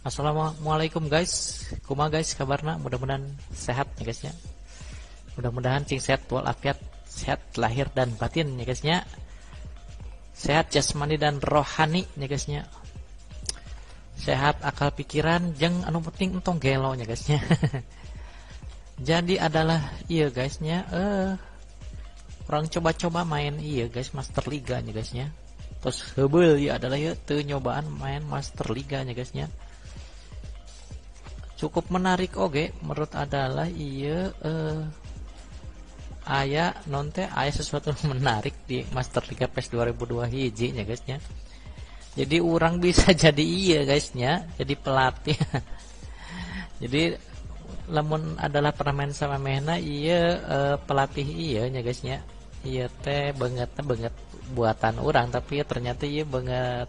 Assalamualaikum guys. Kuma guys kabarna mudah-mudahan sehat ya guys ya. Mudah-mudahan cing sehat walafiat Sehat lahir dan batin ya guys ya. Sehat jasmani dan rohani ya guys ya. Sehat akal pikiran Jeng anu penting entong gelo ya guys ya. Jadi adalah iya guysnya eh. Orang coba-coba main iya guys Master Liga nya guysnya terus hebel ya adalah ya nyobaan main Master Liga nya guysnya cukup menarik oke. Menurut adalah iya eh, ayah nonte ayah sesuatu menarik di Master Liga PES 2002 hiji nya guysnya jadi orang bisa jadi iya guysnya jadi pelatih. Jadi lemon adalah pernah main sama Mena iya eh, pelatih iya nya guysnya iya teh banget banget buatan orang tapi ya ternyata iya banget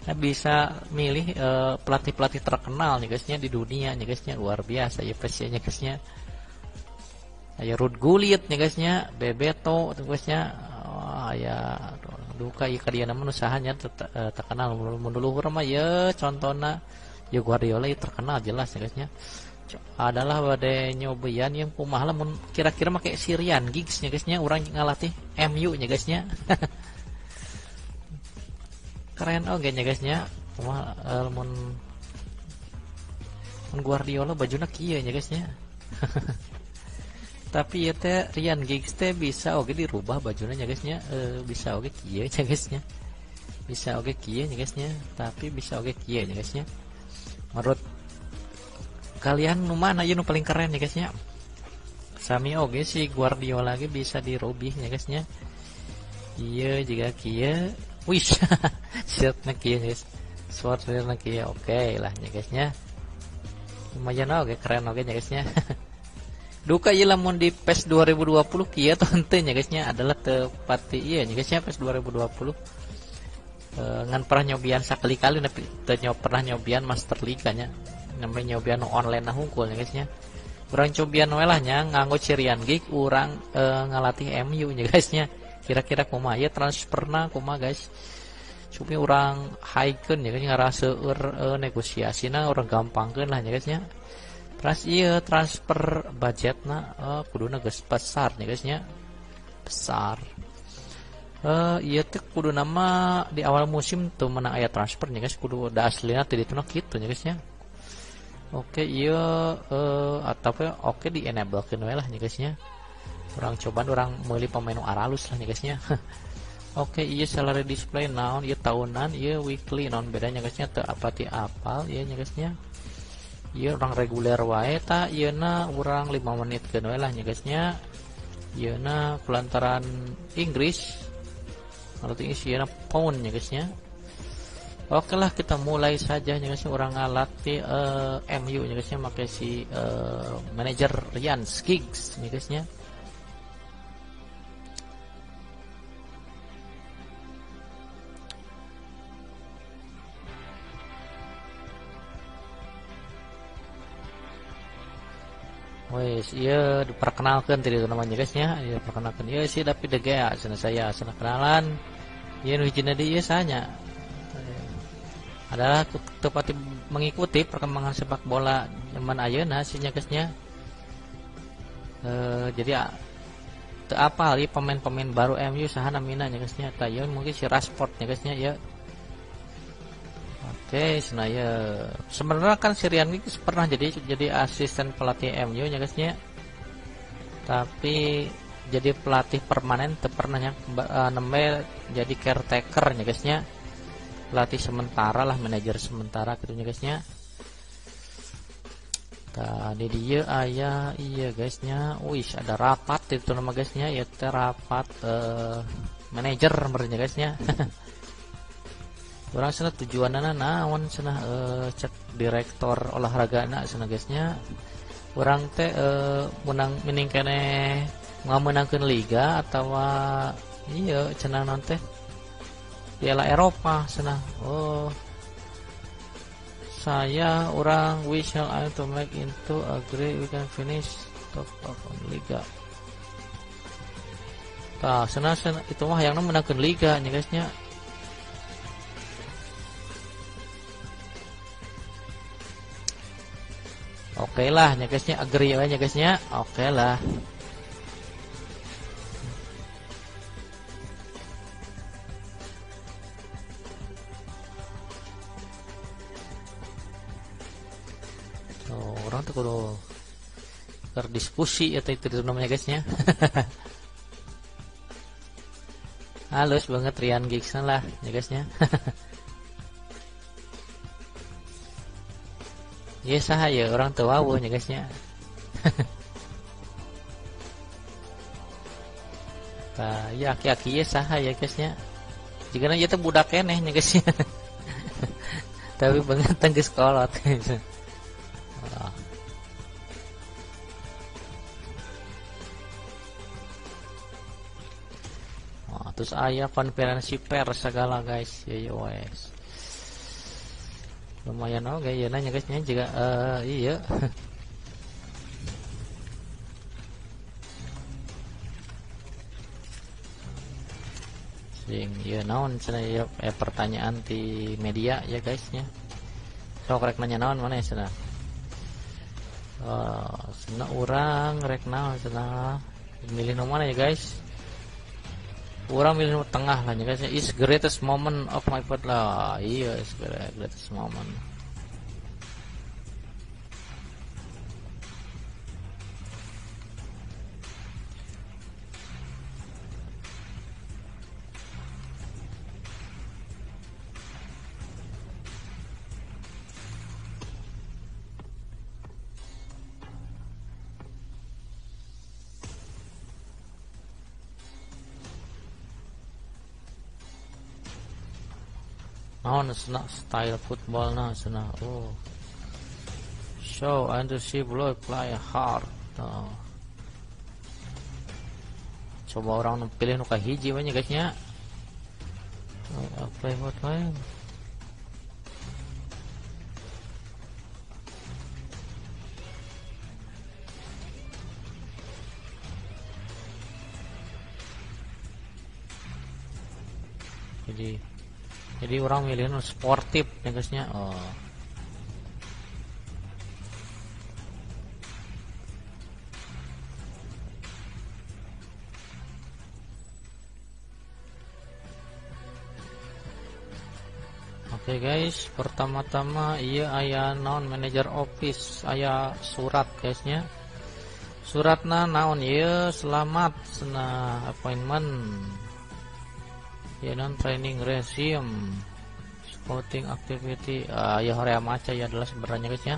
Nah, bisa milih uh, pelatih-pelatih terkenal nih guysnya di dunia nih guysnya. Luar biasa ya presinya guysnya. Ya Rud Gullit nih guysnya. Bebeto nih guysnya. Oh, ya duka ya karya nama usahanya eh, terkenal. Dulu mah ya contohnya ya Guardiola ya terkenal jelas nih guysnya. Adalah pada nyobian yang kumaha kira-kira pakai Sirian gigs nih guysnya. Orang ngalatih MU nya guysnya keren. Oke nya guysnya. Cuma mun mun Guardiola bajuna kieu nya guysnya. Tapi ya teh Rian Giggs teh bisa oke dirubah bajunya nya guysnya. E, bisa oke kieu nya guysnya. Bisa oke kieu nya guysnya. Tapi bisa oke kieu nya guysnya. Menurut kalian nu mana ya nu paling keren ya guysnya? Sami oke si Guardiola lagi bisa dirubih ya guysnya. Iya jika kia Wih, siap nak ya guys. Sword nak ya, oke lah ya guysnya. Lumayan oke, keren oke ya guysnya. Duka ya lamun di PES 2020 kia tonton ya guysnya adalah tepati iya ya guysnya PES 2020 e, ngan pernah nyobian sekali kali tapi pernah nyobian Master Liga nya namanya nyobian online nah hungkul ya guysnya orang cobian welahnya nganggo cirian gig orang e, ngalatih MU nya guysnya kira-kira koma ya transferna koma guys. Cumi orang highken ya kan ngerasa ur uh, negosiasi nah orang gampang kan lah ya guysnya terus iya transfer budget nah uh, kudu geus besar ya guysnya besar. Uh, iya tuh kudu nama di awal musim tuh menang ayat transfer ya guys kudu ada aslinya tidak tuh gitu ya guysnya oke iya uh, atau oke okay, di enable kan lah ya. guysnya orang coba orang milih pemain aralus lah nih guysnya Oke, okay, iya salary display naon, iya tahunan, iya weekly naon bedanya guysnya tuh apa ti apal, iya nya guysnya. Iya orang reguler wae iya na orang 5 menit ke lah nya guysnya. Iya na kulantaran Inggris. Kalau Inggris iya na pound nya guysnya. Oke lah kita mulai saja nya guysnya orang ngalatih uh, MU nya guysnya pakai si uh, manajer Ryan nya guysnya. Wes, iya diperkenalkan tadi namanya guysnya, iya perkenalkan iya sih tapi dega sana saya sana kenalan. Iya nu hijina di iya sanya. Adalah tepat mengikuti perkembangan sepak bola zaman ayeuna sihnya guysnya. E, jadi te apa li pemain-pemain baru MU saha namina nya guysnya. Tayeun mungkin si Rashford nya guysnya ya Oke, senaya sebenarnya kan Sirian ini pernah jadi jadi asisten pelatih MU ya guysnya. Tapi jadi pelatih permanen pernah ya namanya jadi caretaker ya guysnya. Pelatih sementara lah, manajer sementara gitu ya guysnya. Tadi dia ayah iya guysnya. Wih, ada rapat itu nama guysnya ya rapat uh, manajer merenya guysnya. orang sana tujuan anak naon? Sana uh, cek direktor olahraga anak sana guysnya orang teh uh, menang mining kene menangkan liga atau iya cenah nanti piala Eropa sana oh. Saya orang we shall aim to make into agree we can finish top of liga. Nah, sana, sana itu mah yang menangkan liga nih guysnya oke okay lah nya guysnya agree aja guysnya oke okay lah oh, orang tuh kalau berdiskusi atau itu namanya guysnya halus banget Rian Gigson lah ya guysnya ya sahaya orang tua ya guysnya nah, ya aki-aki ya sahaya guysnya jika nanya itu budak eneh ya guysnya tapi banget tengges kolot terus ayah konferensi pers segala guys. Ya ya wes lumayan oke okay, ya nanya guysnya juga uh, iya. Sing ya naon sana ya eh, pertanyaan di media ya guysnya so rek nanya naon mana ya sana uh, sana orang rek naon sana milih nomor mana ya guys orang milih tengah lah guys is greatest moment of my foot lah iya is greatest moment sana style football na sana oh. Show and see below play hard oh. coba orang pilih nuka hiji banyak guysnya. Oh, play what play? Jadi jadi orang milih sportif ya guysnya. Oh. Oke okay guys, pertama-tama iya ayah non manager office, ayah surat guysnya. Suratna naon? Iya selamat. Sena appointment ya non training resume. Scouting activity uh, ya Horea Maca ya adalah sebenarnya guys ya.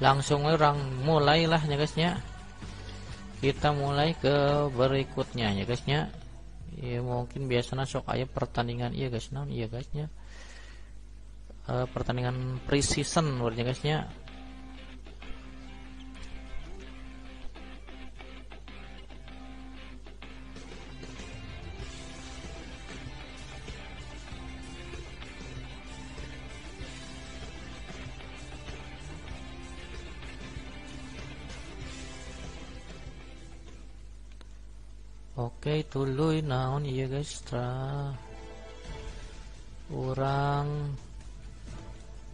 Langsung orang mulailah ya guys ya. Kita mulai ke berikutnya ya guys ya. Ya mungkin biasanya sok aja pertandingan iya guys non? Iya guys ya. Uh, pertandingan pre-season ya guys Oke tuluy naon iya guys setelah orang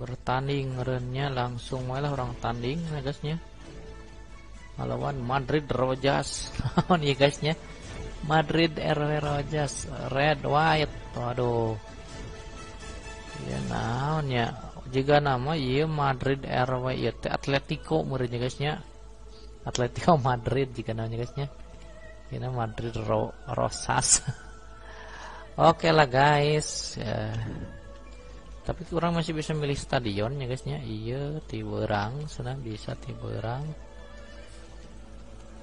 bertanding renya langsung malah orang tanding ya guysnya melawan Madrid Rojas naon iya guysnya Madrid RW Rojas red white. Waduh. Ya naon ya jika nama iya Madrid RW ya Atletico muridnya guysnya Atletico Madrid jika namanya guysnya ini Madrid Ro Rosas. Oke okay lah guys. Ya. tapi kurang masih bisa milih stadion ya. Guysnya iya tiberang sana bisa tiberang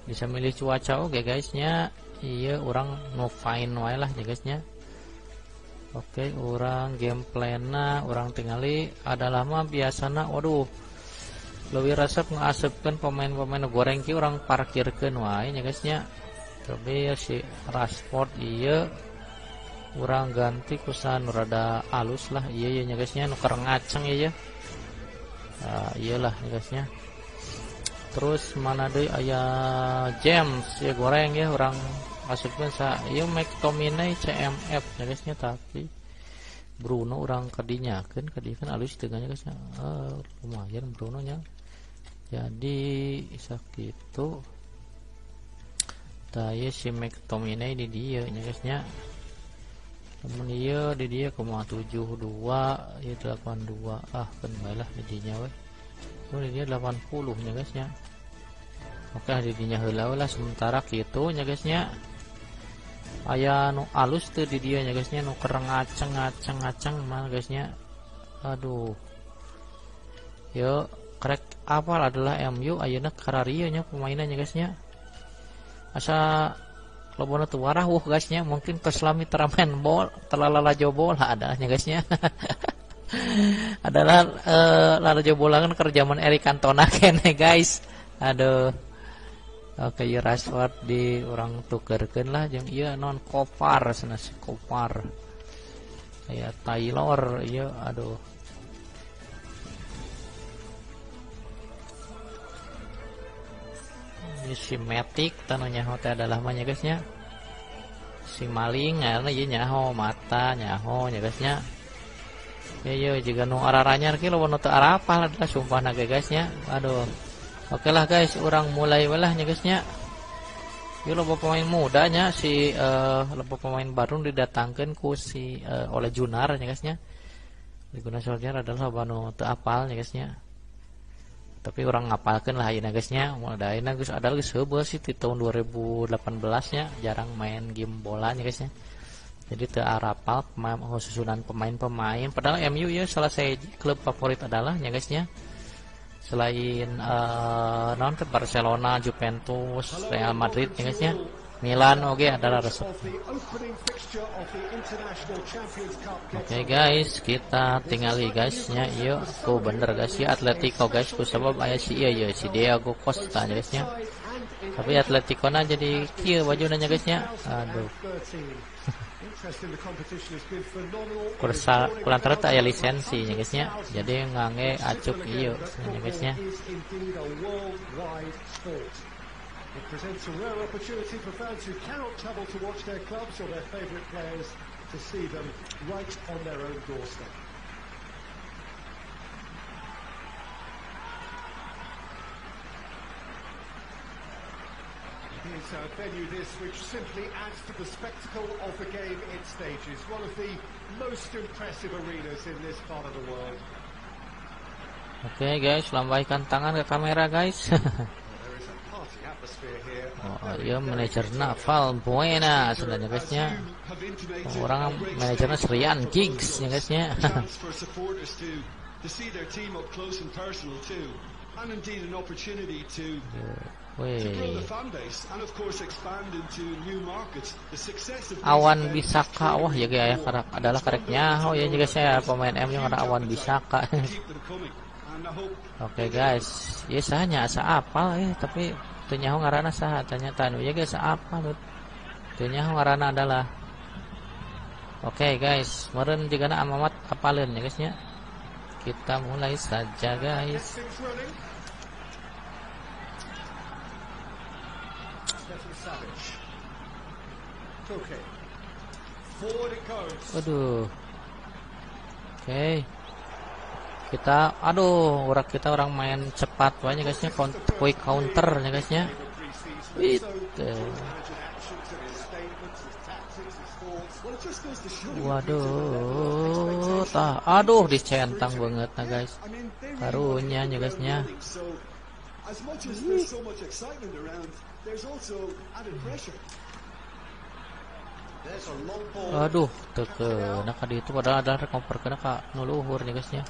bisa milih cuaca oke okay, guysnya iya orang no fine way lah ya guysnya oke okay, orang gameplay na orang tinggali ada lama biasanya waduh. Lebih resep ngasepkan pemain-pemain goreng ki orang parkirkan wae ya guysnya tapi ya si Rashford iya. Kurang ganti kusan rada alus lah. Iya iya guysnya. Nuker ngaceng iya uh, iyalah ya guysnya. Terus mana deh? Ayah James ya goreng ya. Orang masukkan sa iya McTominay CMF ya guysnya. Tapi Bruno orang kadinya kan kadi kan alus tengahnya guysnya. Uh, lumayan Bruno nya jadi sakitu taya si McTominay di dia nya guysnya temen dia di dia koma tujuh dua ya delapan dua. Ah lah di dia weh di dia delapan puluh nya guysnya oke di dia heula lah sementara gitu nya guysnya ayah nu alus tuh di dia nya guysnya nu kereng ngaceng ngaceng ngaceng mal guysnya aduh. Yo krek apa adalah MU ayeuna kararia nya pemainannya guysnya asa lobona tuh warah wuh guysnya. Mungkin keselami teramen bol terlala jo bola adanya guysnya. Adalah uh, lala jo bola kan kerjaman Eric Cantona kene guys. Aduh. Oke, ya Rashford di orang tukerkan lah yang iya non kopar sana kopar. Kayak Taylor iya aduh ini si metik tanahnya hotel adalah namanya guysnya si maling karena iya nyaho mata nyaho ya guysnya ya ya juga nu araranya ki lo teu arapal adalah sumpah naga guysnya aduh. Oke lah guys orang mulai walahnya guysnya Ya lo pemain mudanya si uh, pemain baru didatangkan ku si uh, oleh Junar ya guysnya. Diguna Solskjaer adalah banu teu apal ya guysnya tapi orang ngapalkan lah ini guysnya mulai ini guys ada lagi sebuah sih di tahun 2018 nya jarang main game bola nih guysnya jadi te arapal pemain susunan pemain-pemain. Padahal MU ya salah saya klub favorit adalah ya guysnya selain uh, non Barcelona Juventus Real Madrid ya guysnya Milan oke okay, adalah resep. Oke okay, guys, kita tinggali guysnya. Yuk, ku bener guys ya Atletico guys, ku sebab ayah si iya ya si Diego Costa guysnya. Tapi Atletico na jadi kia baju nanya guysnya. Aduh. Kursa kurang tak ya lisensinya guysnya. Jadi ngange acuk iyo guysnya. It presents a rare opportunity for fans who cannot travel to watch their clubs or their favourite players to see them right on their own doorstep. It's a venue this which simply adds to the spectacle of the game it stages. One of the most impressive arenas in this part of the world. okay, guys, lambaikan tangan ke kamera guys. Oh, iya manajernya Val Buena sebenarnya guysnya. Oh, orang manajernya Serian Giggs ya guysnya. Awan Bisaka wah ya kayak adalah kareknya oh ya juga saya pemain M yang ada Awan Bisaka. Oke okay, guys, ya saya hanya asa apa ya tapi Tenyaho ngarana saha? Tanya tanu. Ya guys apa lut Tenyaho ngarana adalah? Oke okay, guys. Meren juga na amamat apalin ya guysnya Kita mulai saja guys. Waduh. Oke. okay kita aduh orang kita orang main cepat banyak guysnya quick counter ya guysnya itu waduh tah aduh dicentang banget nah guys. Karunya ya guysnya Aduh, teke nak itu padahal ada rekomper kena kak nuluhur nih guysnya.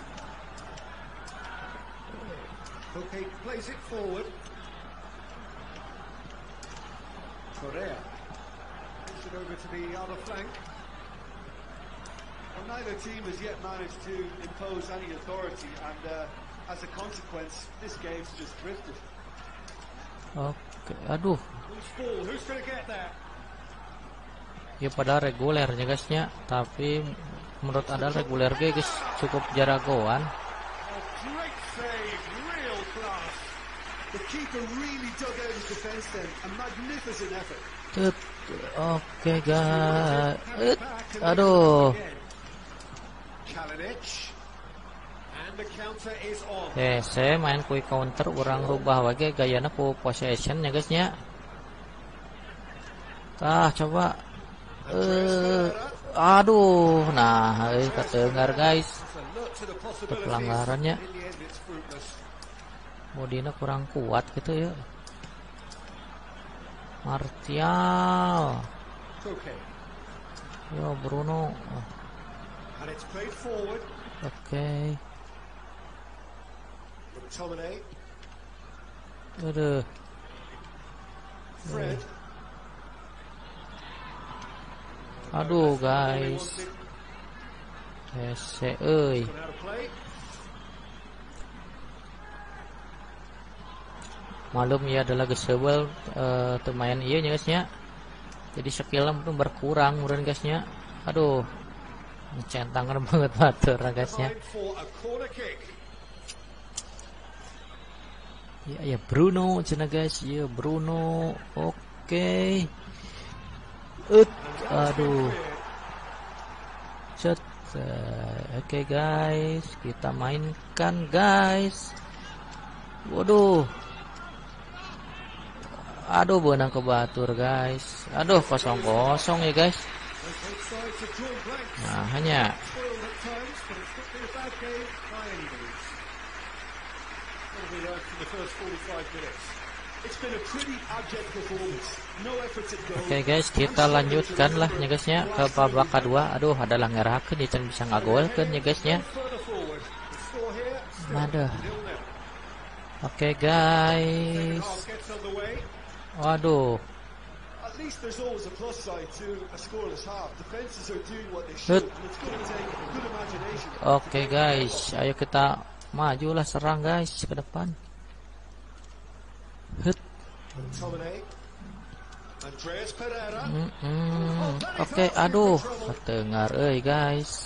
Okay, plays it forward. Correa. Puts it over to the other flank. Well, neither team has yet managed to impose any authority, and uh, as a consequence, this game's just drifted. Oke, aduh. Ya padahal regulernya guysnya, tapi menurut ada reguler guys cukup Oke guys. Aduh. saya main quick counter orang rubah wage gayana ku possession ya guys nya tah coba. Eh aduh. Nah eh ketengar guys. Pelanggarannya Modina kurang kuat gitu ya Martial Yo Bruno Oke okay. Aduh. Fred. Aduh guys. Hese euy. Malum ya adalah gesebel uh, lumayan iya nya guysnya. Jadi skillnya pun berkurang meureun guysnya. Aduh. Centangan banget batur guysnya. Ya ya Bruno cina guys, ya Bruno. Oke. Okay. Ut, aduh. Cet. Oke okay, guys, kita mainkan guys. Waduh. Aduh benang ke batur guys. Aduh kosong kosong ya guys. Nah hanya Oke okay guys, kita lanjutkan lah ya guysnya ke babak kedua. Aduh, ada langerakeun ya can bisa ngagolkeun ya guysnya. Aduh. Oke okay, guys. Waduh. Oke okay, guys, ayo kita Majulah serang guys ke depan. Hut. Mm -mm. Oke, okay, aduh, terdengar euy guys.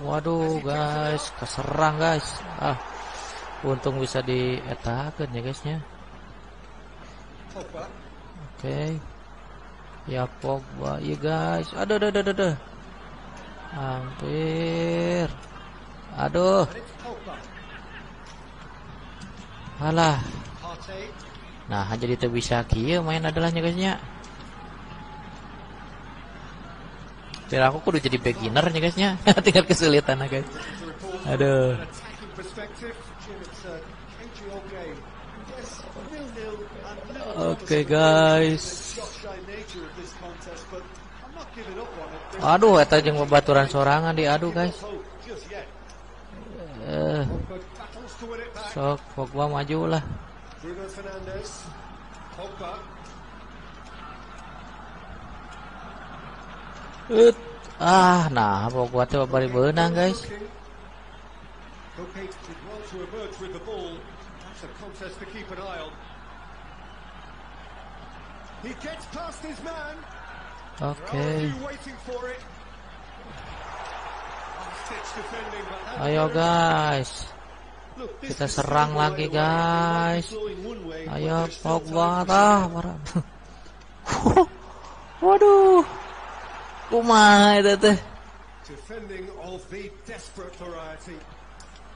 Waduh guys, keserang guys. Ah. Untung bisa dietakeun ya guysnya. Oke. Okay. Ya Pogba, ya guys. Aduh, aduh, aduh, aduh. Hampir. Aduh. Alah. Nah, jadi itu bisa kia main adalahnya guysnya. Biar aku kudu jadi beginner nih guysnya. Tinggal kesulitan guys. Aduh. Oke guys. Aduh, eta jeung babaturan sorangan di aduh guys. Eh. Sok Pogba maju lah. Ut. Ah, nah Pogba teh bari beunang guys. Okay. Ayo guys. Kita serang lagi guys. Ayo Pogba tah. Waduh. Kumaha itu teh.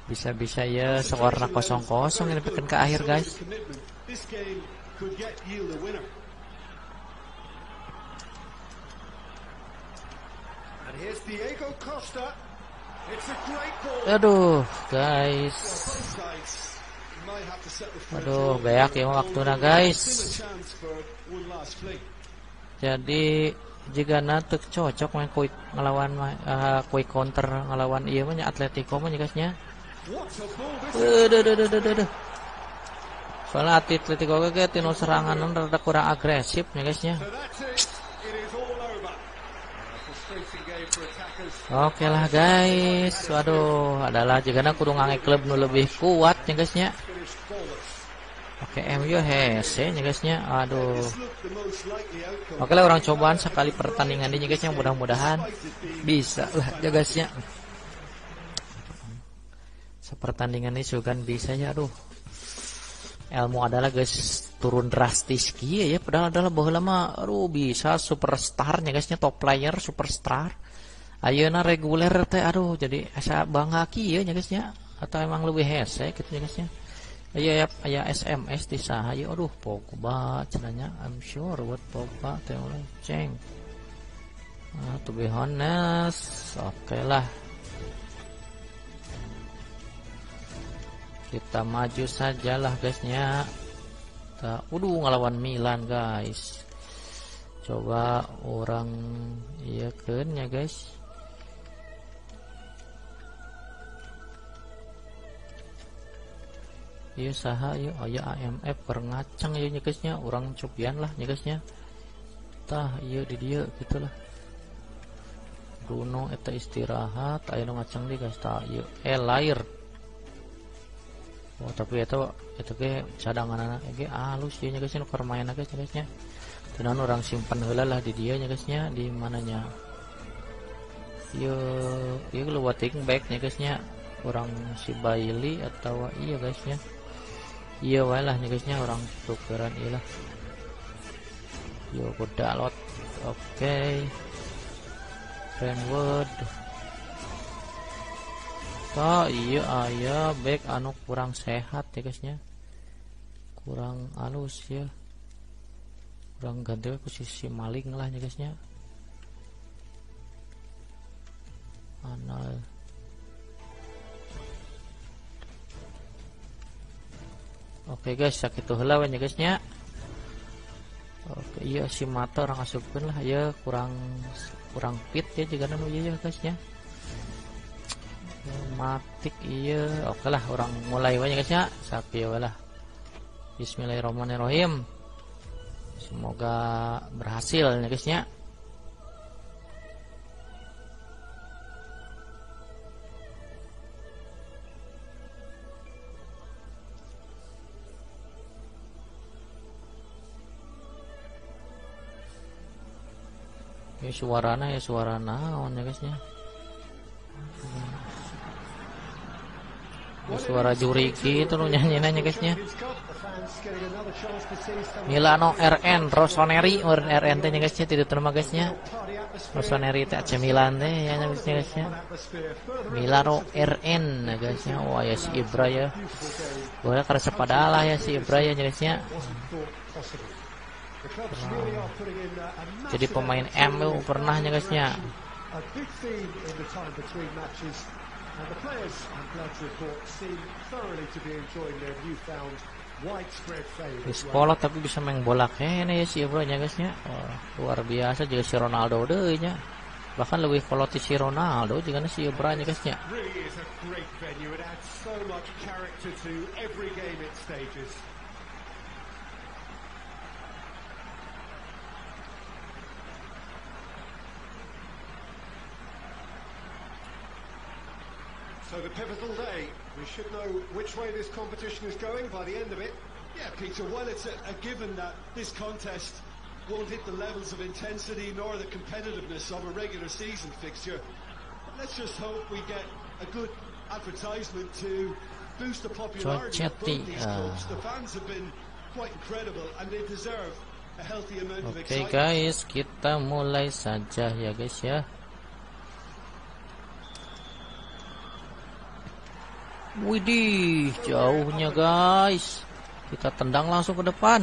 Bisa-bisa ya sewarna kosong-kosong ini bikin ke akhir guys. Aduh, guys. Aduh, beak ya waktunya guys. Jadi jika nanti cocok main quick ngelawan uh, counter ngelawan iya mah Atletico mah guysnya. Aduh, aduh, aduh, aduh, aduh. Soalnya Atletico kayak tino serangan rada kurang agresif ya guysnya. Oke lah guys, waduh, adalah jika nak kudu ngangai klub nu lebih kuat ya guysnya. Oke MU hese ya guysnya, aduh. Oke lah orang cobaan sekali pertandingan ini guysnya, mudah-mudahan bisa lah ya guysnya. Sepertandingan ini juga bisa ya, aduh. ilmu adalah guys turun drastis kia ya padahal adalah bahwa lama aduh bisa superstarnya guysnya top player superstar ayeuna reguler teh aduh jadi asa bangga kia ya guysnya atau emang lebih hese gitu ya guysnya Aya aya SMS di saha. Ya aduh Pogba cenanya I'm sure buat Pogba teh ceng. Nah, to be honest oke okay lah. Kita maju sajalah guysnya. Kita udah ngelawan Milan guys. Coba orang iya kan ya guys iya saha iya. Oh ya AMF perngacang ya guysnya orang cobian lah ya guysnya tah iya di dia gitulah Bruno eta istirahat. Ayo ngacang di guys tah iya. Eh lahir oh tapi itu itu ke cadangan anak ke halus dia guys nu main guys guysnya tenan orang simpan heula lah di dia nya guysnya di mananya? Yo yo wating back nya guysnya orang si Bailey atau iya guysnya iya wae lah nya guysnya orang tukeran iya lah. Yo lot. Oke. Okay. Friendwood oh iya. Ayah back anu kurang sehat ya guysnya kurang halus ya. Kurang ganti posisi maling lah ya guysnya anal Oke guys, sakit tuh lawan ya guysnya. Oke, iya si mata orang asupkan lah ya kurang kurang fit ya jika nanu ya guysnya matik iya oke lah orang mulai banyak guys ya sapi ya lah Bismillahirrahmanirrahim. Semoga berhasil ya guys suarana ya suara naon ya guys ya. Suara juri gitu lo nyanyi nanya guysnya Milano RN Rossoneri RN teh guysnya tidak terima guysnya Rossoneri teh AC Milan teh ya guysnya guysnya Milano RN guysnya wah ya si Ibra ya. Boleh karena sepadalah ya si Ibra ya guysnya jadi pemain MU pernah guysnya And the players, I'm glad to report, seem thoroughly to be enjoying their newfound widespread favour. Sekolah tapi bisa main bola kene ya si bro nya guys nya. Oh, luar biasa juga si Ronaldo deh nya. Bahkan lebih koloti si Ronaldo juga si Ibra nya guys nya. Really is a great venue. It adds so much character to every game it stages. So the pivotal day, we should know which way this competition is going by the end of it. Yeah, Peter, well, it's a, a given that this contest won't hit the levels of intensity nor the competitiveness of a regular season fixture. But let's just hope we get a good advertisement to boost the popularity of both these clubs. Uh, the fans have been quite incredible and they deserve a healthy amount of excitement. Okay guys, kita mulai saja ya guys ya. Widih, jauhnya guys. Kita tendang langsung ke depan.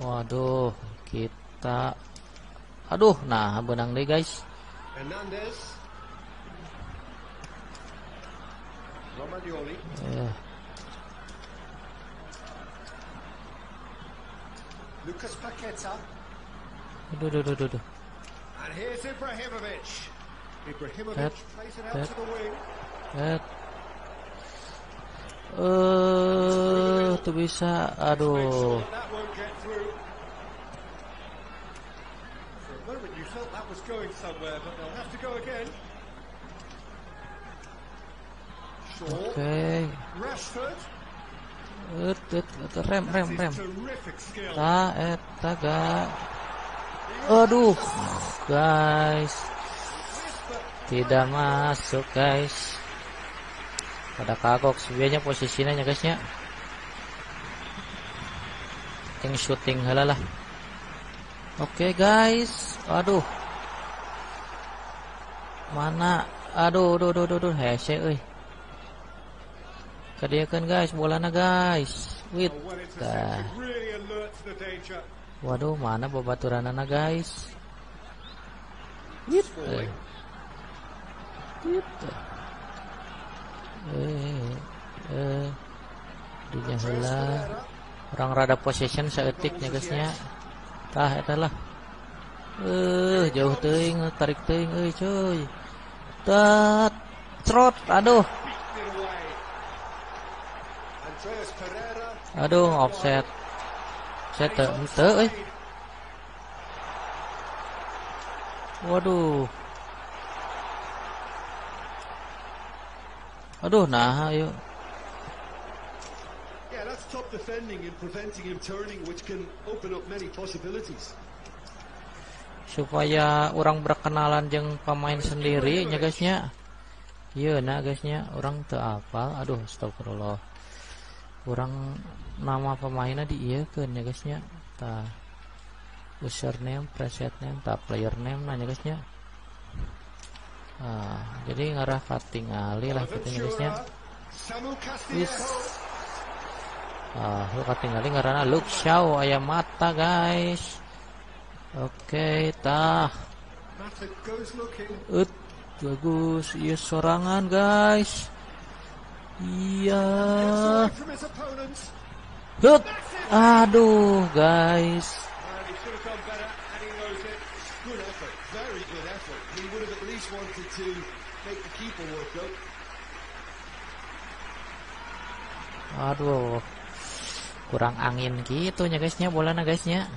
Waduh, kita Aduh, nah benang deh guys. Eh. Lucas Paqueta. Aduh, aduh, aduh, aduh. And here's Ibrahimovic. Ibrahimovic plays it out to the wing. Eh, uh, tuh bisa, aduh. Oke. Okay. Et, et, et, rem, rem, rem. Ta, eta, ga. Aduh, guys. Tidak masuk, guys pada kagok sebenarnya posisinya guysnya shooting shooting halalah. Oke okay, guys. Aduh. Mana? Aduh aduh aduh aduh, aduh. hese euy. Kadiakeun guys. Bolana guys. Wit dah. Waduh mana babaturanana guys? Wit eh. Eh eh dinya heula orang rada possession saeutik nya. Guysnya tah eta lah. Eh jauh teuing tarik teuing euy cuy tat trot aduh. Aduh offset. Set teu euy waduh aduh nah ayo top defending and preventing him turning, which can open up many possibilities. Supaya orang berkenalan jeng pemain sendiri nya guysnya. Iya nah guysnya orang teu apa. Aduh astagfirullah. Orang nama pemainnya di iya kan ya guysnya. Ta username, preset name, ta player name nanya guysnya. Nah, jadi ngarah katingali lah gitu guysnya. Wis Ah, lu katingali ngarana Luke Shaw aya mata guys. Oke, tah. Ut bagus. Iya sorangan guys. Iya. Hut. Aduh, guys. Aduh kurang angin gitu ya guysnya bolanya guysnya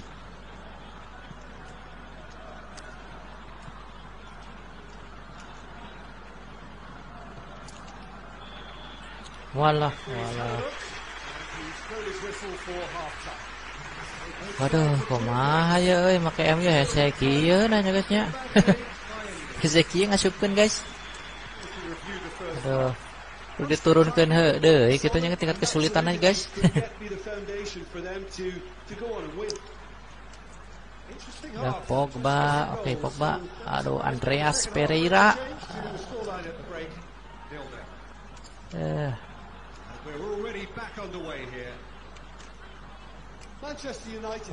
Walah, walah. Waduh, kumaha ya euy make M ya hese kieu nanya guysnya. hese kieu ngasupkeun guys. Aduh. Udah diturunkan he deh kita nya tingkat kesulitan aja guys Ya Pogba, oke okay, Pogba. Aduh Andreas Pereira. Eh.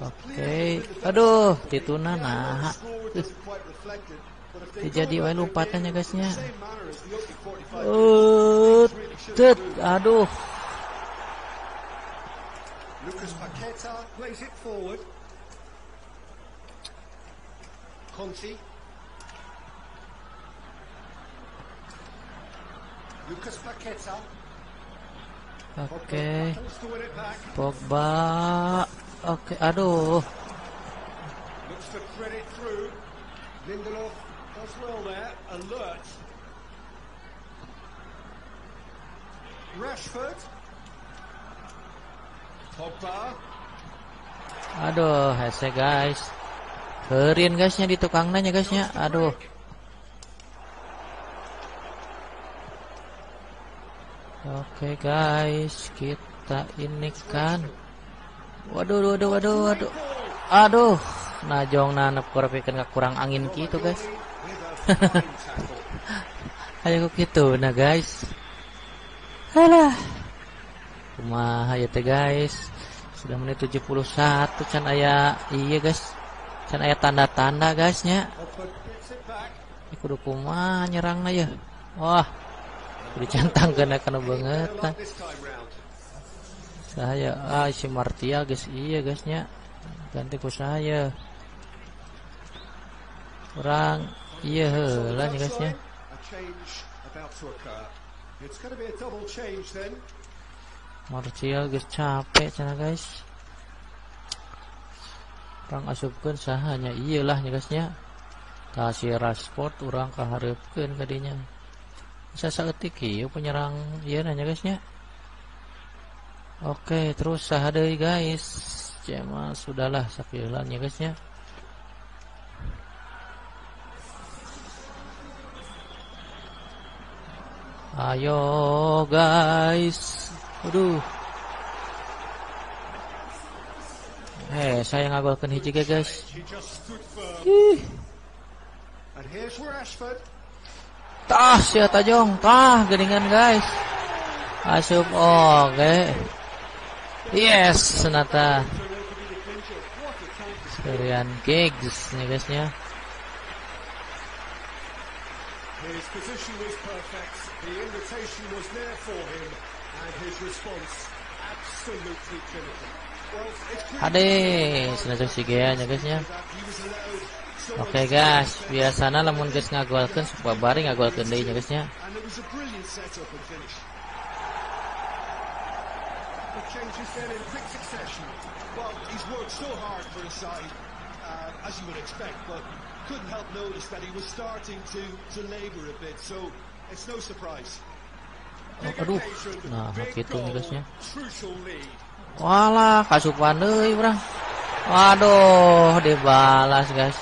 Oke, aduh, tituna nah. Jadi wae lupatannya guysnya. Uh, tet, aduh. Lucas Paqueta plays it forward. Conti. Lucas Paqueta. Oke. Okay. Pogba. Oke, okay. aduh. Looks for credit through. Lindelof does well there. Alert. Rashford. Pogba. Aduh, hese guys. Kerin guysnya di tukang nanya guysnya. Aduh. Oke okay, guys, kita ini kan. Waduh, waduh, waduh, waduh. Aduh, najong nanep kurapikeun kurang angin gitu guys. Ayo gitu nah guys. Alah. Kumaha ya teh guys. Sudah menit 71 can aya iya guys. Can aya tanda-tanda guysnya. Ini kudu kumaha nyerangna ya. Wah. Dicantang kena kena banget. Saya ah si Martia guys iya guysnya. Ganti ku saya. Orang iya heula nih guysnya. It's gonna be a double change then. Martial guys capek sana guys. Orang asupkan sahanya iyalah nih guysnya. Kasih Rashford orang kaharepkeun kadinya. Bisa saeutik ieu penyerang ieu nanya guysnya. Oke, terus saha deui guys. Cema sudahlah sakieulan ya guysnya. Ayo guys. Aduh. saya ngagolkeun hiji ge guys ih. Tah sia tajong. Tah geuningan guys. Asup oke. Yes senata. Serian gigs nih guysnya His position was perfect. The invitation was there for him. And his response absolutely clinical. Ade senata si Gea nya guysnya that he was allowed so Oke guys, biasana lamun geus ngagolkeun supaya bari ngagolkeun deui nya guysnya. And it was a brilliant setup and finish. The changes then in quick succession. Well, he's worked so hard for his side, uh, as you would expect, but couldn't help notice that he was starting to, to labour a bit, so it's no surprise. Big aduh. Nah, gitu lead. Walah, kasupan deui urang. Waduh, dibalas guys.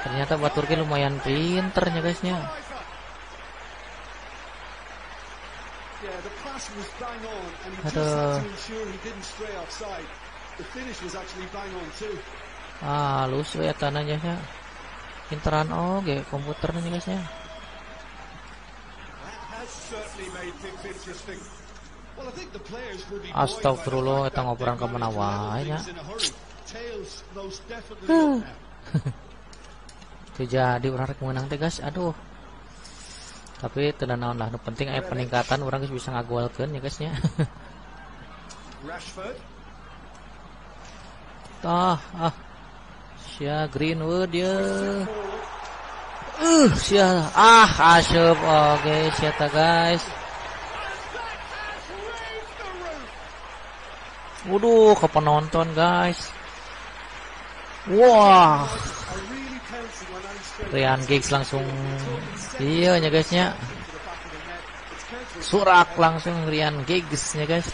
Ternyata Baturki lumayan pinternya guysnya. Aduh. Ah, halus we tanahnya nya. Pinteran oge komputernya nih will be Astagfirullah, fact ngobrol ke mana managed to handle wae nya. things in a hurry. Tails most definitely up now. Teu jadi urang rek menang teh guys. Aduh. Tapi teu naon lah, nu penting aya peningkatan urang geus bisa ngagolkeun ya guysnya. Rashford. ah, ah. Sia Greenwood ya. Uh, sia ah asup oke sia ta guys. Waduh, ke penonton guys. Wah, Ryan Giggs langsung iya nya guysnya. to the back of the net. It's counter Surak langsung Ryan Giggs nya guys.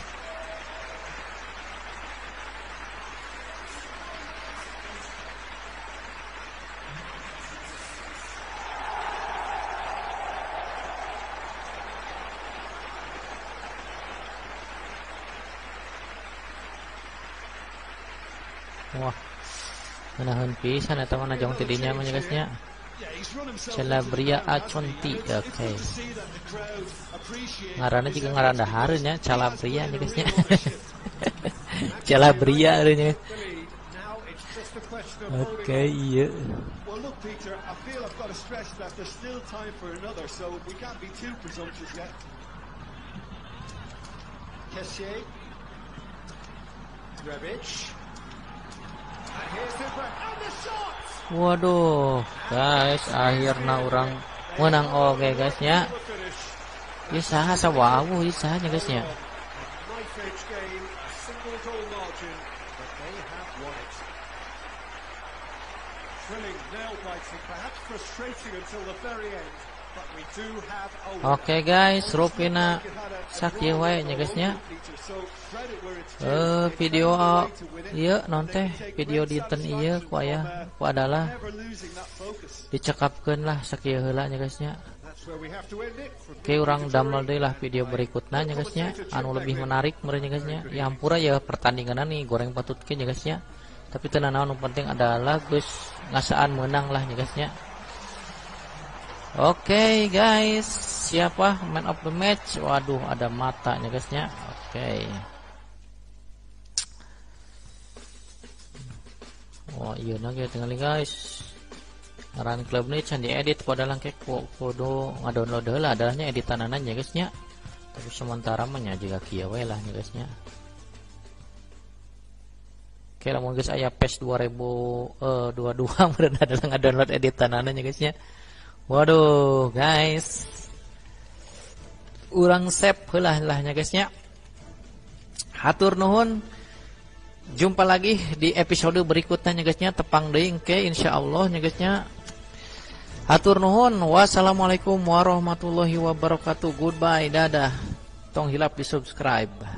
Wah. Menahan pisan eta mana jong tidinya mah nya guysnya. Yeah, he's run himself Calabria into the ground, Aconti. Oke. Ngaranna his juga efforts. ngaran dahareun nya Calabria nya He has guysnya. gained a real ownership. Calabria nya. Holding Oke, iya. Well, look, Peter, I feel I've got to stress that there's still time for another, so we can't be too presumptuous yet. Kessier. Rebic. And here's the break. And the shot! Waduh, guys, akhirnya orang menang oke guys nya guys nya. Knife edge game, a single goal margin, but they have won it. Thrilling, nail-biting, perhaps frustrating until the very end, Oke guys, rupina sakieu wae nya guys nya. Eh video ieu non video dinten ieu ku aya ku adalah dicekapkeun lah sakieu nya guys nya. Oke urang damel deui lah video berikutnya nya guys nya anu lebih menarik meureun nya guys nya. Ya ya pertandingan nih goreng nya guys nya. Tapi teu naon nu penting adalah geus ngasaan menang lah nya guys Oke guys, siapa man of the match? Waduh, ada matanya guysnya. Oke. Oh iya nage tinggal guys. Ngaran klub ini can diedit padahal ke kudu ngadownload heula adalahnya editanana nya guysnya. Tapi sementara mah nya juga kieu we lah nya guysnya. Oke, lamun geus aya PES 2022 meureun adalah ngadownload editanana nya guysnya. Waduh, guys. Urang save heula lahnya guysnya. Hatur nuhun. Jumpa lagi di episode berikutnya nya guysnya tepang deui engke insyaallah nya guysnya. Hatur nuhun. Wassalamualaikum warahmatullahi wabarakatuh. Goodbye. Dadah. Tong hilap di subscribe.